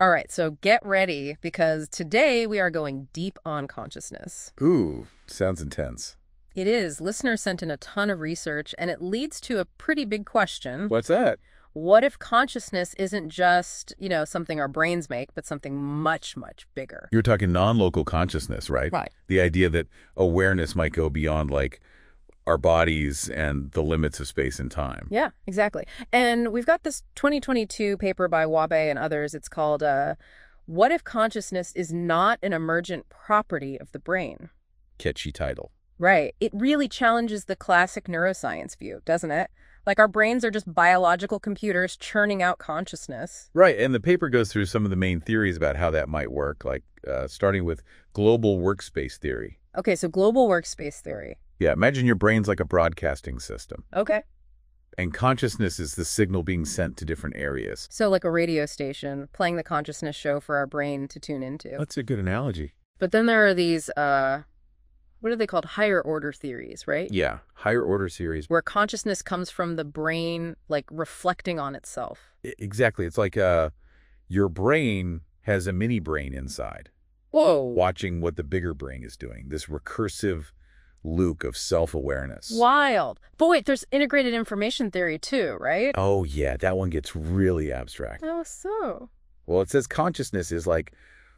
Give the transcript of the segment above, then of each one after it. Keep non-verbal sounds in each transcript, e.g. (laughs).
All right, so get ready because today we are going deep on consciousness. Ooh, sounds intense. It is. Listeners sent in a ton of research, and it leads to a pretty big question. What's that? What if consciousness isn't just, you know, something our brains make, but something much, much bigger? You're talking non-local consciousness, right? Right. The idea that awareness might go beyond, like, our bodies and the limits of space and time. Yeah, exactly. And we've got this 2022 paper by Wahbeh and others. It's called uh, What If Consciousness is Not an Emergent Property of the Brain? Catchy title. Right. It really challenges the classic neuroscience view, doesn't it? Like our brains are just biological computers churning out consciousness. Right, and the paper goes through some of the main theories about how that might work, like uh, starting with global workspace theory. Okay, so global workspace theory. Yeah, imagine your brain's like a broadcasting system, Okay. and consciousness is the signal being sent to different areas. So like a radio station playing the consciousness show for our brain to tune into. That's a good analogy. But then there are these, uh, what are they called? Higher order theories, right? Yeah, higher order theories. Where consciousness comes from the brain, like reflecting on itself. I- Exactly. It's like uh, your brain has a mini brain inside, Whoa. watching what the bigger brain is doing. This recursive loop of self-awareness. Wild. But wait, there's integrated information theory too, right? Oh yeah, that one gets really abstract. Oh, so. Well, it says consciousness is like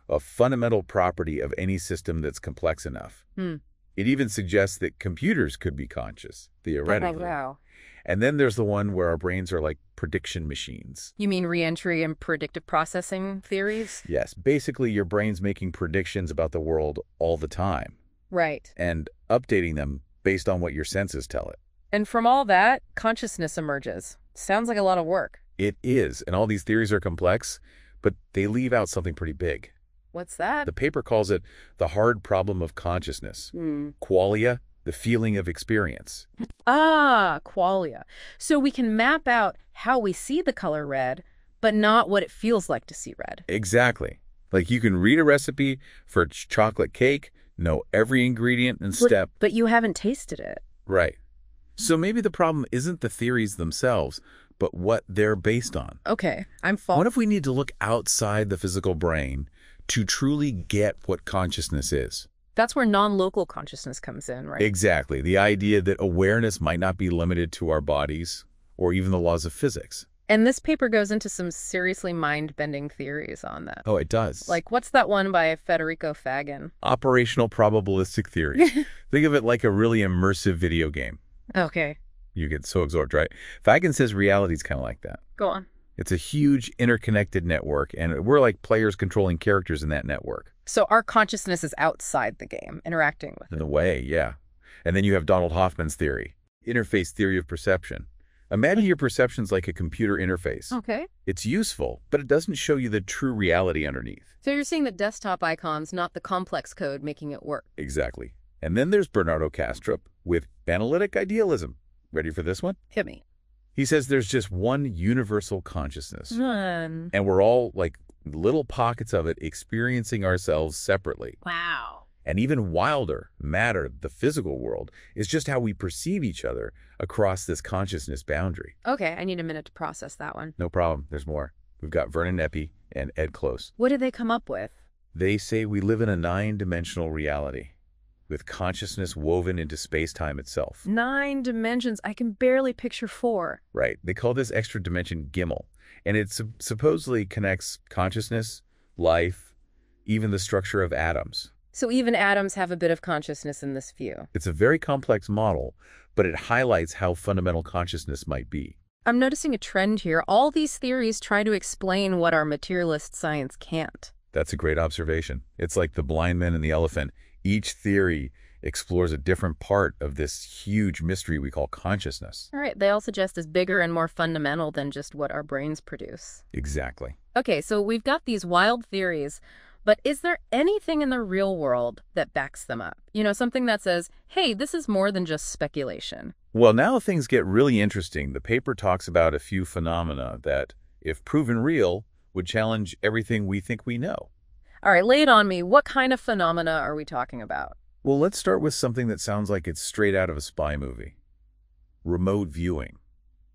a fundamental property of any system that's complex enough. Hmm. It even suggests that computers could be conscious, theoretically. Oh, Wow. And then there's the one where our brains are like prediction machines. You mean reentry and predictive processing theories? Yes, basically your brain's making predictions about the world all the time Right. and updating them based on what your senses tell it. And from all that, consciousness emerges. Sounds like a lot of work. It is, and all these theories are complex, but they leave out something pretty big. What's that? The paper calls it the hard problem of consciousness. Hmm. Qualia, the feeling of experience. Ah, qualia. So we can map out how we see the color red, but not what it feels like to see red. Exactly. Like you can read a recipe for chocolate cake, know every ingredient and step. But you haven't tasted it. Right. So maybe the problem isn't the theories themselves, but what they're based on. Okay, I'm What if we need to look outside the physical brain to truly get what consciousness is? That's where non-local consciousness comes in, right? Exactly. The idea that awareness might not be limited to our bodies or even the laws of physics. And this paper goes into some seriously mind-bending theories on that. Oh, it does. Like, what's that one by Federico Faggin? operational probabilistic theory. (laughs) Think of it like a really immersive video game. Okay, You get so absorbed, right? Faggin says reality is kind of like that. go on. It's a huge interconnected network, and we're like players controlling characters in that network. So our consciousness is outside the game, interacting with it In a way, yeah. And then you have Donald Hoffman's theory, interface theory of perception. Imagine your perception's like a computer interface. Okay. It's useful, but it doesn't show you the true reality underneath. So you're seeing the desktop icons, not the complex code making it work. Exactly. And then there's Bernardo Kastrup with analytic idealism. Ready for this one? Hit me. He says there's just one universal consciousness, Hmm. and we're all like little pockets of it experiencing ourselves separately. Wow. And even wilder, matter, the physical world, is just how we perceive each other across this consciousness boundary. Okay, I need a minute to process that one. No problem, there's more. We've got Vernon Neppe and Ed Close. What did they come up with? They say we live in a nine-dimensional reality, with consciousness woven into space-time itself. Nine dimensions. I can barely picture four. Right. They call this extra dimension Gimmel, and it sup- supposedly connects consciousness, life, even the structure of atoms. So even atoms have a bit of consciousness in this view. It's a very complex model, but it highlights how fundamental consciousness might be. I'm noticing a trend here. All these theories try to explain what our materialist science can't. That's a great observation. It's like the blind man and the elephant. Each theory explores a different part of this huge mystery we call consciousness. All right, they all suggest is bigger and more fundamental than just what our brains produce. Exactly. Okay, so we've got these wild theories, but is there anything in the real world that backs them up? You know, something that says, hey, this is more than just speculation. Well, now things get really interesting. The paper talks about a few phenomena that, if proven real, would challenge everything we think we know. All right, lay it on me. What kind of phenomena are we talking about? Well, let's start with something that sounds like it's straight out of a spy movie. Remote viewing.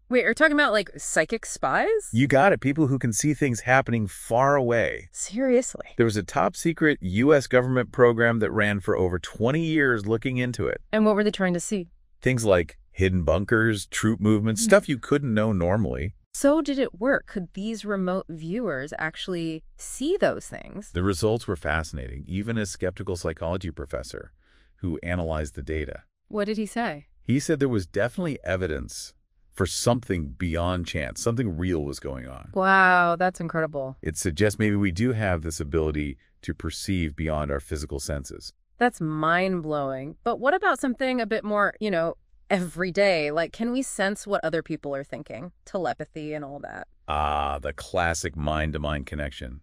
Wait, are you talking about like psychic spies? You got it. People who can see things happening far away. Seriously. There was a top secret U.S. government program that ran for over 20 years looking into it. And what were they trying to see? Things like hidden bunkers, troop movements, Hmm. stuff you couldn't know normally. So did it work? Could these remote viewers actually see those things? The results were fascinating. Even a skeptical psychology professor who analyzed the data. What did he say? He said there was definitely evidence for something beyond chance. Something real was going on. Wow, that's incredible. It suggests maybe we do have this ability to perceive beyond our physical senses. That's mind blowing. But what about something a bit more, you know, everyday? Like, can we sense what other people are thinking? Telepathy and all that. Ah, the classic mind-to-mind connection.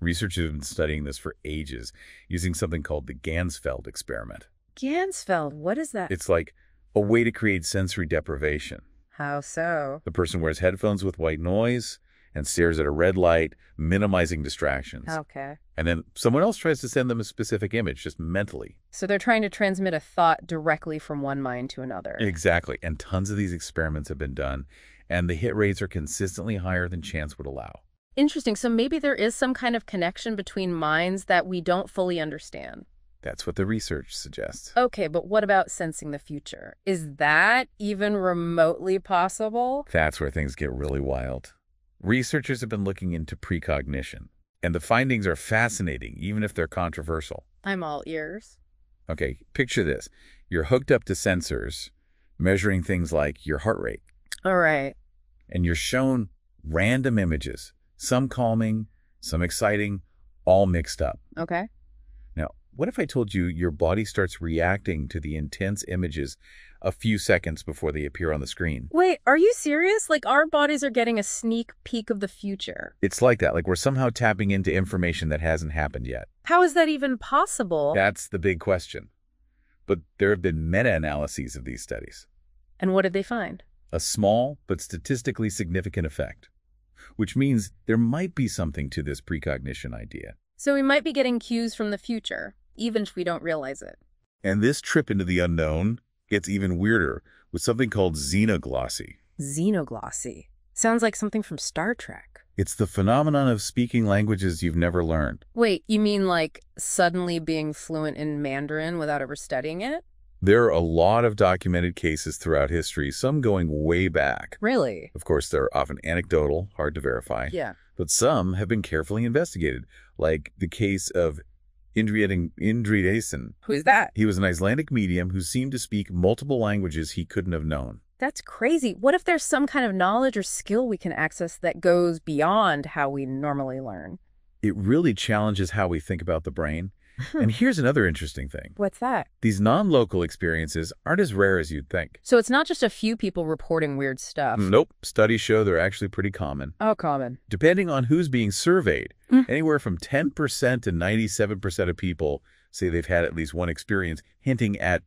Researchers have been studying this for ages using something called the Ganzfeld experiment. Ganzfeld, what is that? It's like a way to create sensory deprivation. How so? The person wears headphones with white noise and stares at a red light, minimizing distractions. Okay. And then someone else tries to send them a specific image, just mentally. So they're trying to transmit a thought directly from one mind to another. Exactly. And tons of these experiments have been done, and the hit rates are consistently higher than chance would allow. Interesting. So maybe there is some kind of connection between minds that we don't fully understand. That's what the research suggests. Okay, but what about sensing the future? Is that even remotely possible? That's where things get really wild. Researchers have been looking into precognition, and the findings are fascinating, even if they're controversial. I'm all ears. Okay, picture this. You're hooked up to sensors measuring things like your heart rate, All right. and you're shown random images, some calming, some exciting, all mixed up. Okay. What if I told you your body starts reacting to the intense images a few seconds before they appear on the screen? Wait, are you serious? Like our bodies are getting a sneak peek of the future. It's like that, like we're somehow tapping into information that hasn't happened yet. How is that even possible? That's the big question. But there have been meta-analyses of these studies. And what did they find? A small but statistically significant effect, which means there might be something to this precognition idea. So we might be getting cues from the future, even if we don't realize it. And this trip into the unknown gets even weirder with something called xenoglossy. Xenoglossy. Sounds like something from Star Trek. It's the phenomenon of speaking languages you've never learned. Wait, you mean like suddenly being fluent in Mandarin without ever studying it? There are a lot of documented cases throughout history, some going way back. Really? Of course, they're often anecdotal, hard to verify, Yeah. but some have been carefully investigated, like the case of Indridason. Who's that? He was an Icelandic medium who seemed to speak multiple languages he couldn't have known. That's crazy. What if there's some kind of knowledge or skill we can access that goes beyond how we normally learn? It really challenges how we think about the brain. And here's another interesting thing. What's that? These non-local experiences aren't as rare as you'd think. So it's not just a few people reporting weird stuff. Nope. Studies show they're actually pretty common. Oh, common. Depending on who's being surveyed, Mm. anywhere from 10% to 97% of people say they've had at least one experience hinting at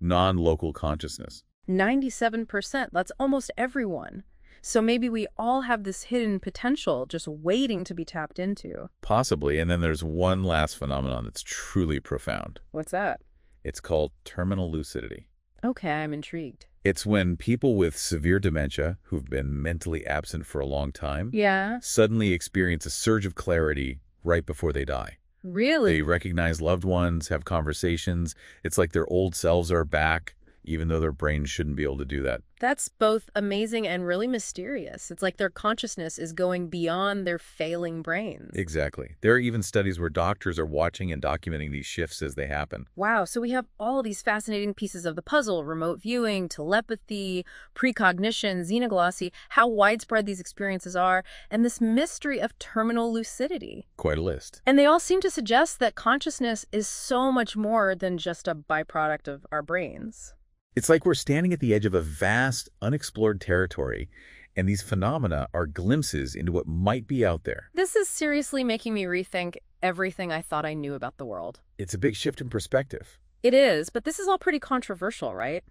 non-local consciousness. 97%. That's almost everyone. So maybe we all have this hidden potential just waiting to be tapped into. Possibly. And then there's one last phenomenon that's truly profound. What's that? It's called terminal lucidity. Okay, I'm intrigued. It's when people with severe dementia who've been mentally absent for a long time Yeah? suddenly experience a surge of clarity right before they die. Really? They recognize loved ones, have conversations. It's like their old selves are back, even though their brains shouldn't be able to do that. That's both amazing and really mysterious. It's like their consciousness is going beyond their failing brains. Exactly. There are even studies where doctors are watching and documenting these shifts as they happen. Wow, so we have all these fascinating pieces of the puzzle remote viewing, telepathy, precognition, xenoglossy, how widespread these experiences are, and this mystery of terminal lucidity. Quite a list. And they all seem to suggest that consciousness is so much more than just a byproduct of our brains. It's like we're standing at the edge of a vast, unexplored territory, and these phenomena are glimpses into what might be out there. This is seriously making me rethink everything I thought I knew about the world. It's a big shift in perspective. It is, but this is all pretty controversial, right?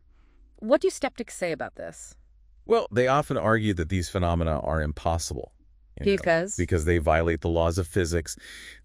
What do skeptics say about this? Well, they often argue that these phenomena are impossible. You know, Because? because they violate the laws of physics.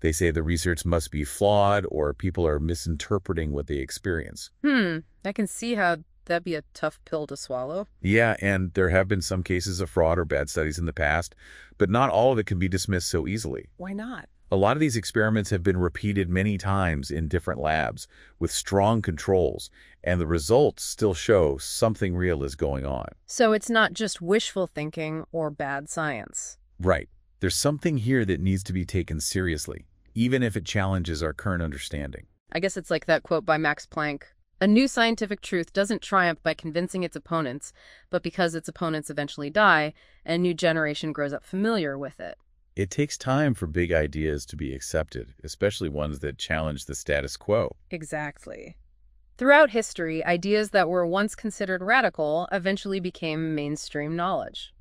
They say the research must be flawed or people are misinterpreting what they experience. Hmm, I can see how That'd be a tough pill to swallow. Yeah, and there have been some cases of fraud or bad studies in the past, but not all of it can be dismissed so easily. Why not? A lot of these experiments have been repeated many times in different labs with strong controls, and the results still show something real is going on. So it's not just wishful thinking or bad science. Right. There's something here that needs to be taken seriously, even if it challenges our current understanding. I guess it's like that quote by Max Planck. A new scientific truth doesn't triumph by convincing its opponents, but because its opponents eventually die, and a new generation grows up familiar with it. It takes time for big ideas to be accepted, especially ones that challenge the status quo. Exactly. Throughout history, ideas that were once considered radical eventually became mainstream knowledge.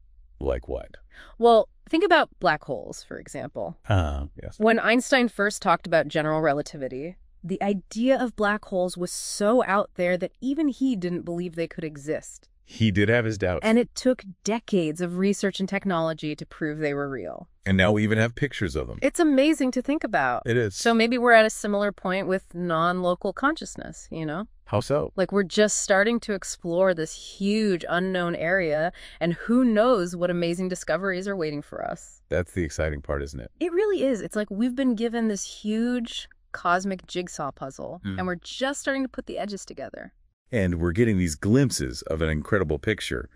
Like what? Well, think about black holes, for example. Ah, yes. When Einstein first talked about general relativity, the idea of black holes was so out there that even he didn't believe they could exist. He did have his doubts. And it took decades of research and technology to prove they were real. And now we even have pictures of them. It's amazing to think about. It is. So maybe we're at a similar point with non-local consciousness, you know? How so? Like we're just starting to explore this huge unknown area, and who knows what amazing discoveries are waiting for us. That's the exciting part, isn't it? It really is. It's like we've been given this huge cosmic jigsaw puzzle, Mm. and we're just starting to put the edges together. And we're getting these glimpses of an incredible picture,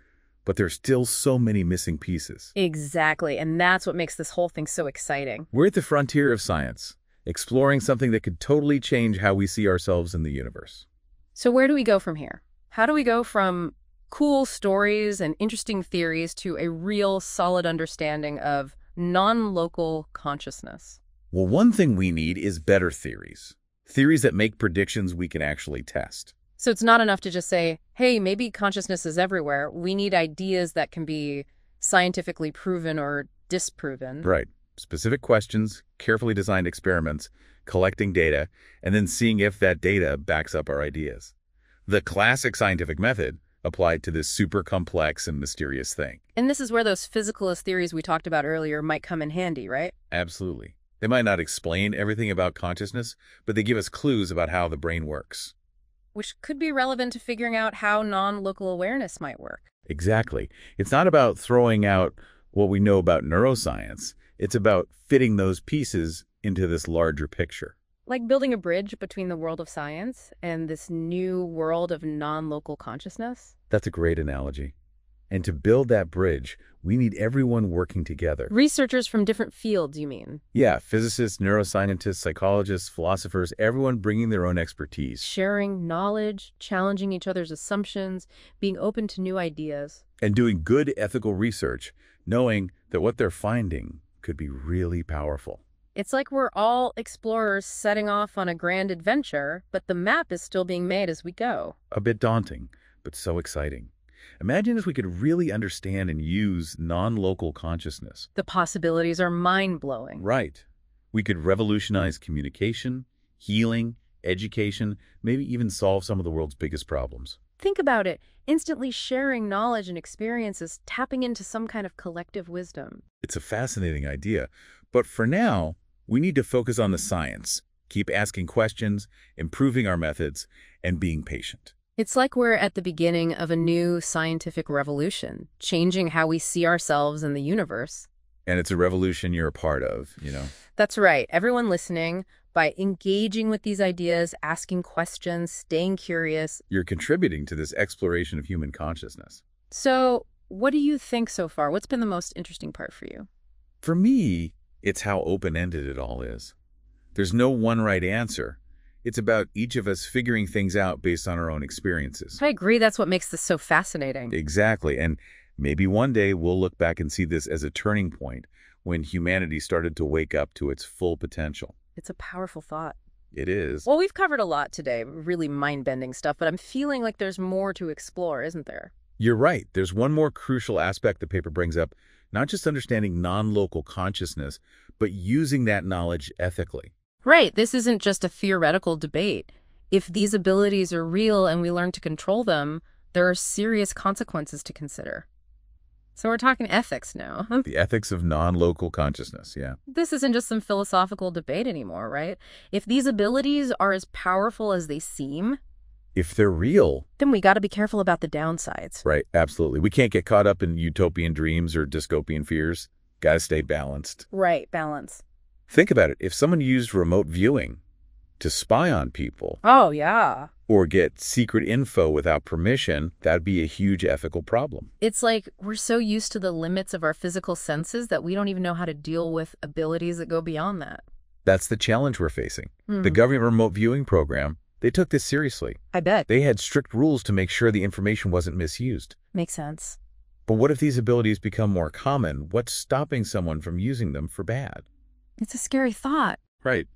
but there's still so many missing pieces. Exactly, and that's what makes this whole thing so exciting. We're at the frontier of science, exploring something that could totally change how we see ourselves in the universe. So where do we go from here? How do we go from cool stories and interesting theories to a real solid understanding of non-local consciousness? Well, one thing we need is better theories. Theories that make predictions we can actually test. So it's not enough to just say, hey, maybe consciousness is everywhere. We need ideas that can be scientifically proven or disproven. Right. Specific questions, carefully designed experiments, collecting data, and then seeing if that data backs up our ideas. The classic scientific method applied to this super complex and mysterious thing. And this is where those physicalist theories we talked about earlier might come in handy, right? Absolutely. They might not explain everything about consciousness, but they give us clues about how the brain works. Which could be relevant to figuring out how non-local awareness might work. Exactly. It's not about throwing out what we know about neuroscience. It's about fitting those pieces into this larger picture. Like building a bridge between the world of science and this new world of non-local consciousness. That's a great analogy. And to build that bridge, we need everyone working together. Researchers from different fields, you mean? Yeah, physicists, neuroscientists, psychologists, philosophers, everyone bringing their own expertise. Sharing knowledge, challenging each other's assumptions, being open to new ideas. And doing good ethical research, knowing that what they're finding could be really powerful. It's like we're all explorers setting off on a grand adventure, but the map is still being made as we go. A bit daunting, but so exciting. Imagine if we could really understand and use non-local consciousness. The possibilities are mind-blowing. Right. We could revolutionize communication, healing, education, maybe even solve some of the world's biggest problems. Think about it. Instantly sharing knowledge and experiences, tapping into some kind of collective wisdom. It's a fascinating idea, but for now, we need to focus on the science, keep asking questions, improving our methods, and being patient. It's like we're at the beginning of a new scientific revolution, changing how we see ourselves and the universe. And it's a revolution you're a part of, you know. That's right. Everyone listening, by engaging with these ideas, asking questions, staying curious. You're contributing to this exploration of human consciousness. So, what do you think so far? What's been the most interesting part for you? For me, it's how open-ended it all is. There's no one right answer. It's about each of us figuring things out based on our own experiences. I agree. That's what makes this so fascinating. Exactly. And maybe one day we'll look back and see this as a turning point when humanity started to wake up to its full potential. It's a powerful thought. It is. Well, we've covered a lot today, really mind-bending stuff, but I'm feeling like there's more to explore, isn't there? You're right. There's one more crucial aspect the paper brings up, not just understanding non-local consciousness, but using that knowledge ethically. Right. This isn't just a theoretical debate. If these abilities are real and we learn to control them, there are serious consequences to consider. So we're talking ethics now. The ethics of non-local consciousness, yeah. This isn't just some philosophical debate anymore, right? If these abilities are as powerful as they seem, if they're real, Then we got to be careful about the downsides. right, absolutely. We can't get caught up in utopian dreams or dystopian fears. Gotta stay balanced. Right, balance. Think about it. If someone used remote viewing to spy on people Oh, yeah. or get secret info without permission, that'd be a huge ethical problem. It's like we're so used to the limits of our physical senses that we don't even know how to deal with abilities that go beyond that. That's the challenge we're facing. The Mhm. government remote viewing program, they took this seriously. I bet. They had strict rules to make sure the information wasn't misused. Makes sense. But what if these abilities become more common? What's stopping someone from using them for bad? It's a scary thought. Right.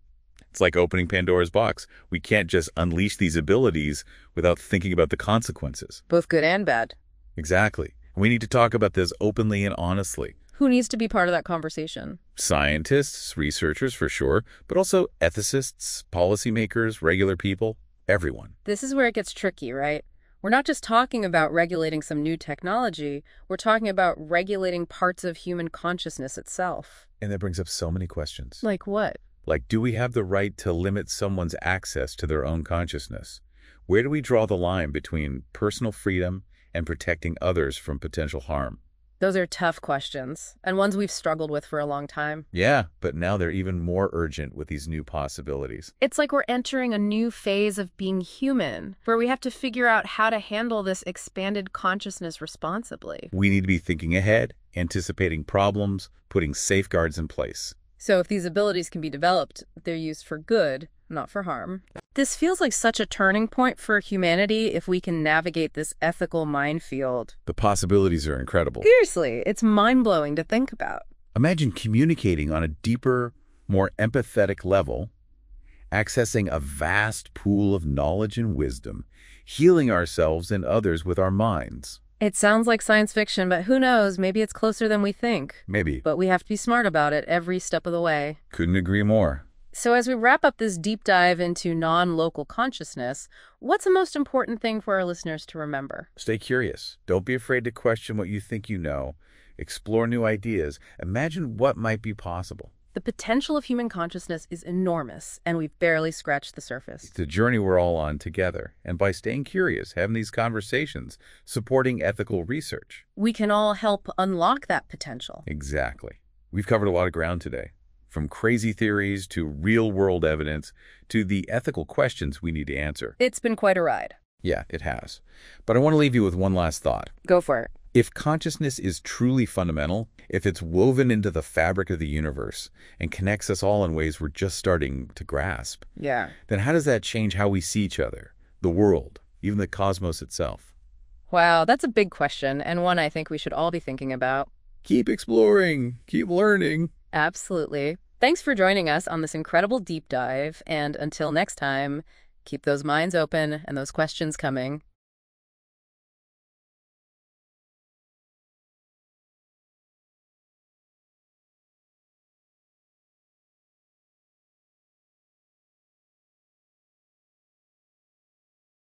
It's like opening Pandora's box. We can't just unleash these abilities without thinking about the consequences. Both good and bad. Exactly. We need to talk about this openly and honestly. Who needs to be part of that conversation? Scientists, researchers for sure, but also ethicists, policymakers, regular people, everyone. This is where it gets tricky, right? We're not just talking about regulating some new technology, we're talking about regulating parts of human consciousness itself. And that brings up so many questions. Like what? Like, do we have the right to limit someone's access to their own consciousness? Where do we draw the line between personal freedom and protecting others from potential harm? Those are tough questions, and ones we've struggled with for a long time. Yeah, but now they're even more urgent with these new possibilities. It's like we're entering a new phase of being human, where we have to figure out how to handle this expanded consciousness responsibly. We need to be thinking ahead, anticipating problems, putting safeguards in place. So if these abilities can be developed, they're used for good, not for harm. This feels like such a turning point for humanity if we can navigate this ethical minefield. The possibilities are incredible. Seriously, it's mind-blowing to think about. Imagine communicating on a deeper, more empathetic level, accessing a vast pool of knowledge and wisdom, healing ourselves and others with our minds. It sounds like science fiction, but who knows, maybe it's closer than we think. Maybe. But we have to be smart about it every step of the way. Couldn't agree more. So as we wrap up this deep dive into non-local consciousness, what's the most important thing for our listeners to remember? Stay curious. Don't be afraid to question what you think you know. Explore new ideas. Imagine what might be possible. The potential of human consciousness is enormous, and we've barely scratched the surface. It's a journey we're all on together. And by staying curious, having these conversations, supporting ethical research. We can all help unlock that potential. Exactly. We've covered a lot of ground today. From crazy theories to real-world evidence to the ethical questions we need to answer. It's been quite a ride. Yeah, it has. But I want to leave you with one last thought. Go for it. If consciousness is truly fundamental, if it's woven into the fabric of the universe and connects us all in ways we're just starting to grasp, Yeah. then how does that change how we see each other, the world, even the cosmos itself? Wow, that's a big question, and one I think we should all be thinking about. Keep exploring, keep learning. Absolutely. Thanks for joining us on this incredible deep dive, and until next time, keep those minds open and those questions coming.